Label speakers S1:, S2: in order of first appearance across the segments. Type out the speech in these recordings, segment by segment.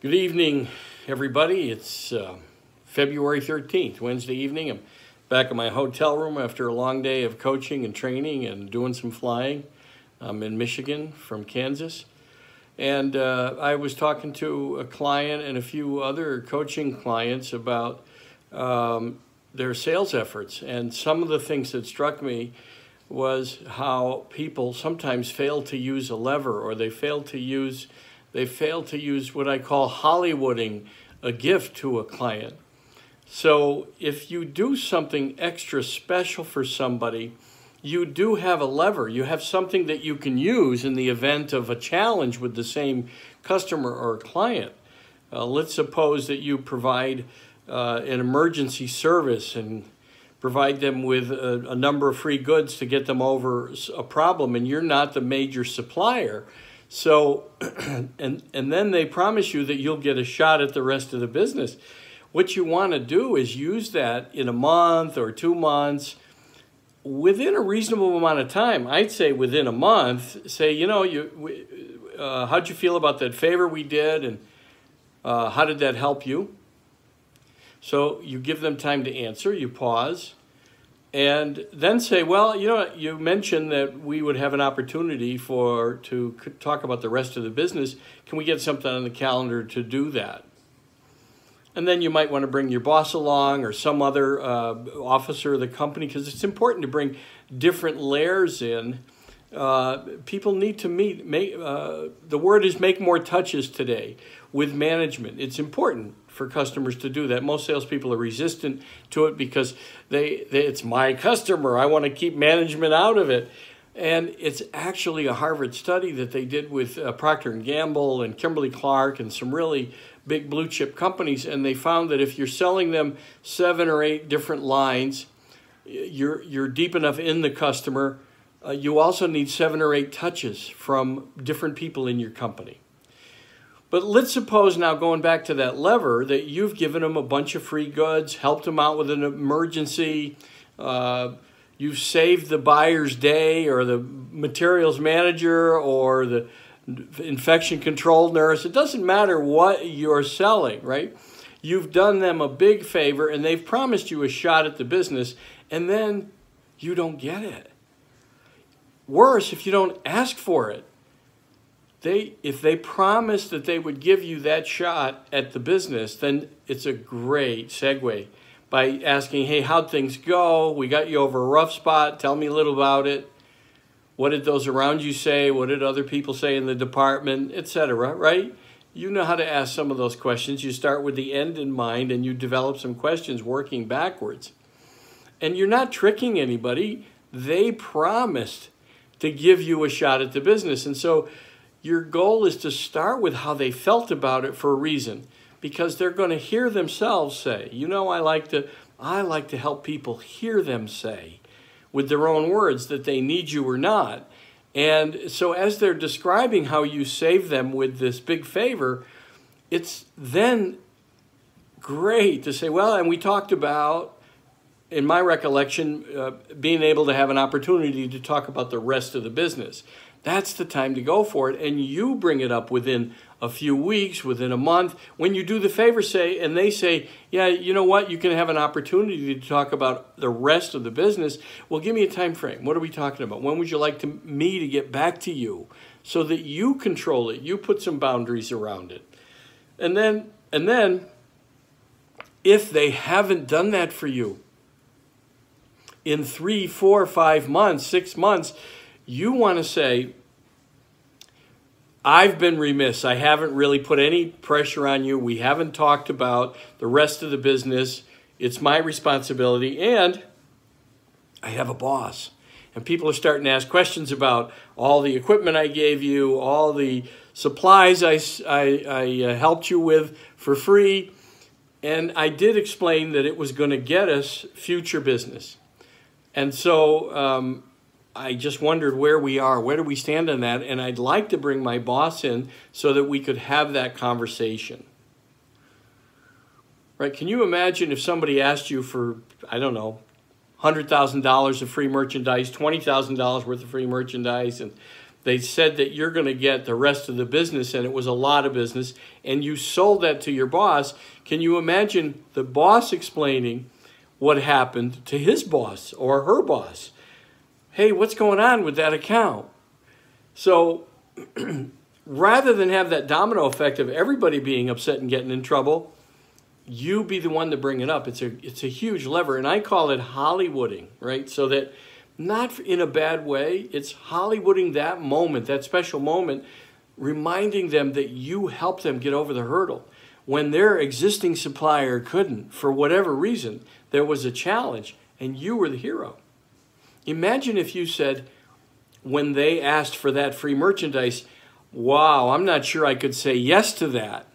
S1: Good evening, everybody. It's uh, February 13th, Wednesday evening. I'm back in my hotel room after a long day of coaching and training and doing some flying. I'm in Michigan from Kansas. And uh, I was talking to a client and a few other coaching clients about um, their sales efforts. And some of the things that struck me was how people sometimes fail to use a lever or they fail to use they fail to use what I call Hollywooding a gift to a client. So if you do something extra special for somebody, you do have a lever. You have something that you can use in the event of a challenge with the same customer or client. Uh, let's suppose that you provide uh, an emergency service and provide them with a, a, number of free goods to get them over a problem, and you're not the major supplier. So, and, and then they promise you that you'll get a shot at the rest of the business. What you want to do is use that in a month or two months within a reasonable amount of time. I'd say within a month, say, you know, you, uh, how'd you feel about that favor we did and uh, how did that help you? So you give them time to answer, you pause, and then say, well, you know, you mentioned that we would have an opportunity for to talk about the rest of the business. Can we get something on the calendar to do that? And then you might want to bring your boss along or some other uh, officer of the company because it's important to bring different layers in. Uh, people need to meet. Make, uh, the word is make more touches today with management. It's important for customers to do that. Most salespeople are resistant to it because they, they it's my customer. I want to keep management out of it. And it's actually a Harvard study that they did with uh, Procter and Gamble and Kimberly Clark and some really big blue chip companies, and they found that if you're selling them seven or eight different lines, you're you're deep enough in the customer. Uh, you also need seven or eight touches from different people in your company. But let's suppose now, going back to that lever, that you've given them a bunch of free goods, helped them out with an emergency, uh, you've saved the buyer's day or the materials manager or the infection control nurse. It doesn't matter what you're selling, right? You've done them a big favor and they've promised you a shot at the business, and then you don't get it. Worse, if you don't ask for it they if they promise that they would give you that shot at the business, then it's a great segue by asking, "Hey, how'd things go? We got you over a rough spot. Tell me a little about it. What did those around you say? What did other people say in the department, etc." Right? You know how to ask some of those questions. You start with the end in mind, and you develop some questions working backwards. And you're not tricking anybody. They promised to give you a shot at the business, and so your goal is to start with how they felt about it for a reason because they're going to hear themselves say you know i like to i like to help people hear them say with their own words that they need you or not. And so as they're describing how you save them with this big favor it's then great to say well and we talked about in my recollection uh, being able to have an opportunity to talk about the rest of the business that's the time to go for it. And you bring it up within a few weeks, within a month. When you do the favor, say, and they say, yeah, you know what, you can have an opportunity to talk about the rest of the business. Well, give me a time frame. What are we talking about? When would you like to, me to get back to you so that you control it? You put some boundaries around it. And then, and then, if they haven't done that for you in three, four, five months, six months, you want to say, I've been remiss. I haven't really put any pressure on you. We haven't talked about the rest of the business. It's my responsibility. And I have a boss. And people are starting to ask questions about all the equipment I gave you, all the supplies I, I, I uh, helped you with for free. And I did explain that it was going to get us future business. And so um, I just wondered where we are. Where do we stand on that? And I'd like to bring my boss in so that we could have that conversation. Right? Can you imagine if somebody asked you for, I don't know, $100,000 of free merchandise, $20,000 worth of free merchandise, and they said that you're going to get the rest of the business and it was a lot of business and you sold that to your boss can you imagine the boss explaining what happened to his boss or her boss hey what's going on with that account so rather than have that domino effect of everybody being upset and getting in trouble you be the one to bring it up it's a it's a huge lever and i call it hollywooding right so that not in a bad way. It's Hollywooding that moment, that special moment, reminding them that you helped them get over the hurdle. When their existing supplier couldn't, for whatever reason, there was a challenge, and you were the hero. Imagine if you said, when they asked for that free merchandise, wow, I'm not sure I could say yes to that.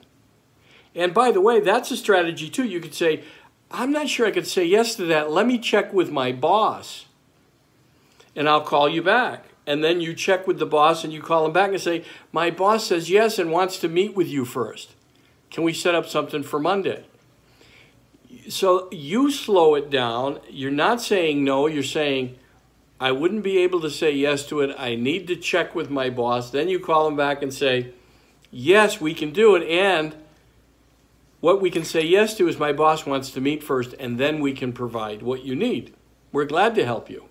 S1: And by the way, that's a strategy too. You could say, I'm not sure I could say yes to that. Let me check with my boss and I'll call you back. And then you check with the boss and you call him back and say, My boss says yes and wants to meet with you first. Can we set up something for Monday? So you slow it down. You're not saying no, you're saying, I wouldn't be able to say yes to it. I need to check with my boss. Then you call him back and say, Yes, we can do it. And what we can say yes to is my boss wants to meet first, and then we can provide what you need. We're glad to help you.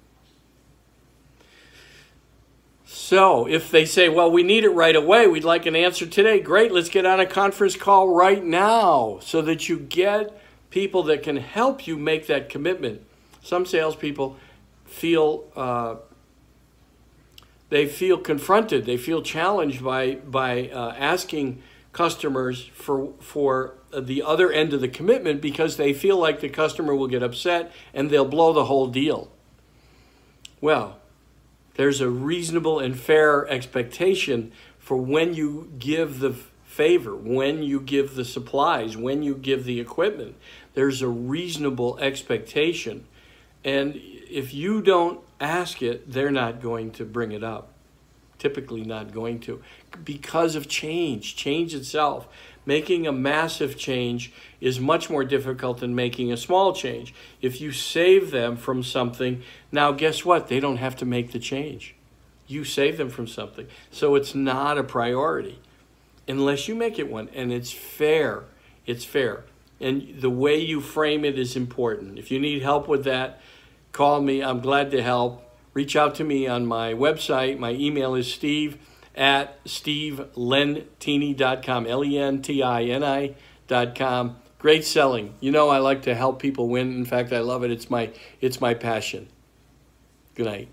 S1: So if they say, well, we need it right away, we'd like an answer today, great, let's get on a conference call right now so that you get people that can help you make that commitment. Some salespeople feel uh, they feel confronted, they feel challenged by by uh, asking customers for for the other end of the commitment because they feel like the customer will get upset and they'll blow the whole deal. Well, there's a reasonable and fair expectation for when you give the favor, when you give the supplies, when you give the equipment. There's a reasonable expectation. And if you don't ask it, they're not going to bring it up. Typically, not going to. Because of change, change itself. Making a massive change is much more difficult than making a small change. If you save them from something, now guess what? They don't have to make the change. You save them from something. So it's not a priority unless you make it one. And it's fair. It's fair. And the way you frame it is important. If you need help with that, call me. I'm glad to help. Reach out to me on my website. My email is steve at stevelentini.com, L-E-N-T-I-N-I.com. Great selling. You know I like to help people win. In fact, I love it. It's my it's my passion. Good night.